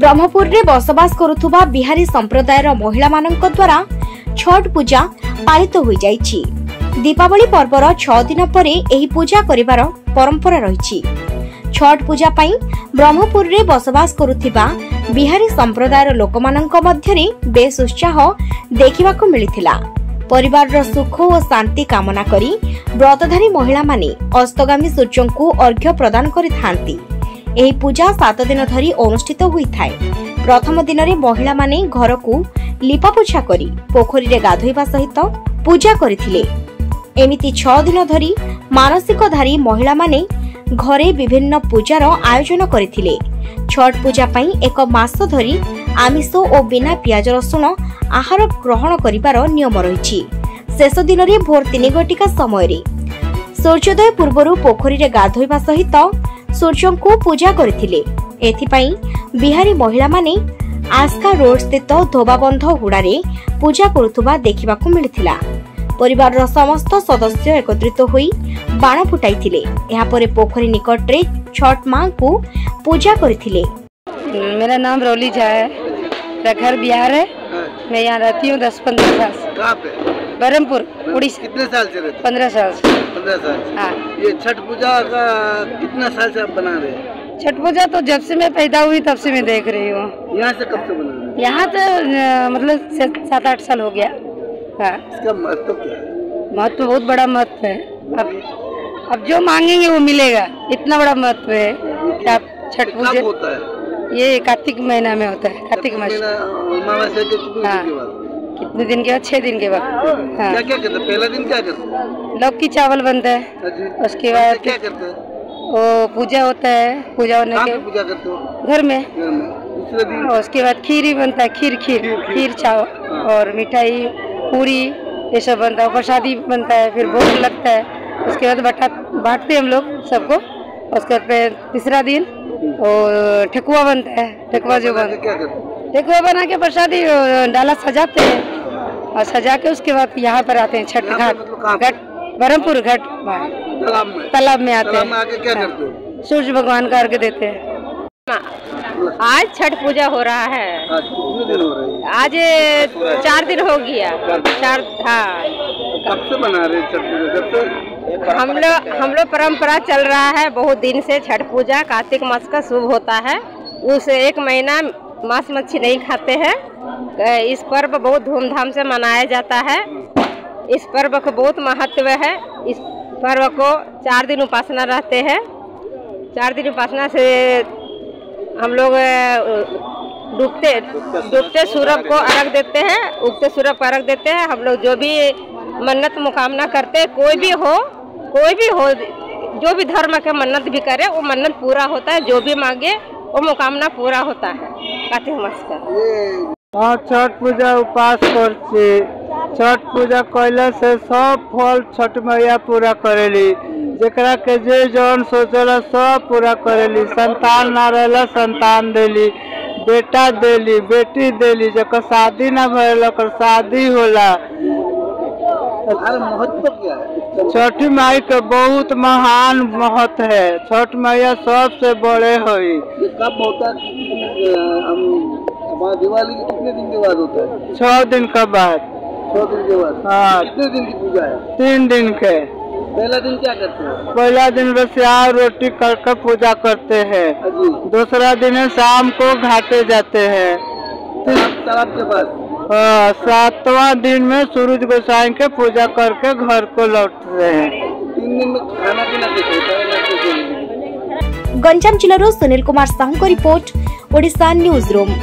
ବ୍ରହ୍ମପୁରରେ ବସବାସ କରୁଥିବା ବିହାରୀ ସମ୍ପ୍ରଦାୟର ମହିଳାମାନଙ୍କ ଦ୍ୱାରା ଛଟ୍ ପୂଜା ପାଳିତ ହୋଇଯାଇଛି। ଦୀପାବଳି ପର୍ବର ଛଅ ଦିନ ପରେ ଏହି ପୂଜା କରିବାର ପରମ୍ପରା ରହିଛି। ଛଟ୍ ପୂଜା ପାଇଁ ବ୍ରହ୍ମପୁରରେ ବସବାସ କରୁଥିବା ବିହାରୀ ସମ୍ପ୍ରଦାୟର ଲୋକମାନଙ୍କ ମଧ୍ୟରେ ବେଶ୍ ଉତ୍ସାହ ଦେଖିବାକୁ ମିଳିଥିଲା। ପରିବାରର ସୁଖ ଓ ଶାନ୍ତି କାମନା କରି ବ୍ରତଧାରୀ ମହିଳାମାନେ ଅସ୍ତଗାମୀ ସୂର୍ଯ୍ୟଙ୍କୁ ଅର୍ଘ୍ୟ ପ୍ରଦାନ କରିଥାନ୍ତି। ଏହି ପୂଜା ସାତ ଦିନ ଧରି ଅନୁଷ୍ଠିତ ହୋଇଥାଏ ପ୍ରଥମ ଦିନରେ ମହିଳାମାନେ ଘରକୁ ଲିପାପୋଛା କରି ପୋଖରୀରେ ଗାଧୋଇବା ସହିତ ପୂଜା କରିଥିଲେ ଏମିତି ଛଅ ଦିନ ଧରି ମାନସିକଧାରୀ ମହିଳାମାନେ ଘରେ ବିଭିନ୍ନ ପୂଜାର ଆୟୋଜନ କରିଥିଲେ ଛଟ୍ ପୂଜା ପାଇଁ ଏକ ମାସ ଧରି ଆମିଷ ଓ ବିନା ପିଆଜ ରସୁଣ ଆହାର ଗ୍ରହଣ କରିବାର ନିୟମ ରହିଛି ଶେଷ ଦିନରେ ଭୋର ତିନି ଘଟିକା ସମୟରେ ସୂର୍ଯ୍ୟୋଦୟ ପୂର୍ବରୁ ପୋଖରୀରେ ଗାଧୋଇବା ସହିତ ସୂର୍ଯ୍ୟଙ୍କୁ ପୂଜା କରିଥିଲେ ଏଥିପାଇଁ ବିହାରୀ ମହିଳାମାନେ ଆସ୍କା ରୋଡ୍ ସ୍ଥିତ ଧୋବାବନ୍ଧ ହୁଡ଼ାରେ ପୂଜା କରୁଥିବା ଦେଖିବାକୁ ମିଳିଥିଲା ପରିବାରର ସମସ୍ତ ସଦସ୍ୟ ଏକତ୍ରିତ ହୋଇ ବାଣ ଫୁଟାଇଥିଲେ ଏହାପରେ ପୋଖରୀ ନିକଟରେ ଛଟ୍ ମାଙ୍କୁ ପୂଜା କରିଥିଲେ मेरा नाम रोली झा है मेरा घर बिहार है मैं यहाँ रहती हूँ दस पंद्रह साल बरहमपुर उड़ीसा। कितने साल से रहते पंद्रह साल से। पंद्रह साल से। हाँ। ये छठ पूजा का कितना साल से आप बना रहे हैं? छठ पूजा तो जब से मैं पैदा हुई तब से मैं देख रही हूँ। यहाँ से कब से बना रहे यहाँ तो मतलब सात आठ साल हो गया। हाँ। इसका महत्व क्या है? महत्व बहुत बड़ा महत्व है। अब अब जो मांगेंगे वो मिलेगा। इतना बड़ा महत्व है कि आप छठ पूजा होता है? ये कार्तिक महीना में होता है कार्तिक मास। अमावस्या हाँ। के बाद। कितने दिन के बाद छह दिन के बाद। हाँ। क्या क्या करते? पहला दिन क्या करते? लौकी चावल बनता है। उसके बाद क्या करते? हैं वो पूजा होता है पूजा होने के पूजा करते हो? घर में। दूसरे दिन? और उसके बाद खीर ही बनता है खीर खीर। खीर चावल और मिठाई पूरी ये सब बनता है। प्रसादी बनता है फिर भोग लगता है। उसके बाद बटा बांटते हैं हम लोग सबको। उसके बाद तीसरा दिन और ठेकुआ बनता है ठेकुआ जो बनता हैं ठेकुआ बना के प्रसादी डाला सजाते हैं। और सजा के उसके बाद यहाँ पर आते हैं छठ घाट। मतलब? घाट बरहमपुर घाट। तालाब में। आते हैं। आके क्या करते हो? सूर्य भगवान का अर्घ देते हैं। आज छठ पूजा हो रहा है। आज कितने दिन रहे आज चार दिन हो गया। चार हाँ। कब से बना रहे छठ पूजा? जब से हम लोग हम लोग परंपरा चल रहा है बहुत दिन से छठ पूजा कार्तिक मास का शुभ होता है। उस एक महीना मांस मच्छी नहीं खाते हैं। इस पर्व बहुत धूमधाम से मनाया जाता है। इस पर्व को बहुत महत्व है। इस पर्व को चार दिन उपासना रहते हैं। चार दिन उपासना से हम लोग डूबते डूबते सूरज को अर्घ देते हैं, उगते सूरज को अर्घ देते हैं। हम लोग जो भी मन्नत मुकामना करते हैं, कोई भी हो, कोई भी हो, जो भी धर्म के मन्नत भी करे, वो मन्नत पूरा होता है। जो भी मांगे, वो मुकामना पूरा होता है। कार्तिक मास का हाँ छठ पूजा उपास करছি छठ पूजा कैला से सब फल छठ मैया पूरा करेली। जेकरा के जे जौन सोचला सब पूरा करेली। संतान ना रहेला संतान देली। बेटा देली बेटी देली जकर शादी ना भइल शादी होला। महत्व क्या है? छठी माई के बहुत महान महत्व है। छठ मैया सबसे बड़े हई। कब होता है? दिवाली कितने दिन के बाद होता है? छह दिन के बाद। छह दिन के बाद। हाँ। कितने दिन की पूजा है? तीन दिन के। पहला दिन क्या करते हो? पहला दिन रसिया रोटी करके पूजा करते हैं। दूसरा दिन शाम को घाटे जाते हैं। तालाब के पास? हाँ, सातवा दिन में सूरज गोसाई के पूजा करके घर को लौट रहे हैं। तीन दिन में Ganjam Sunil Kumar Sahu report Odisha news room.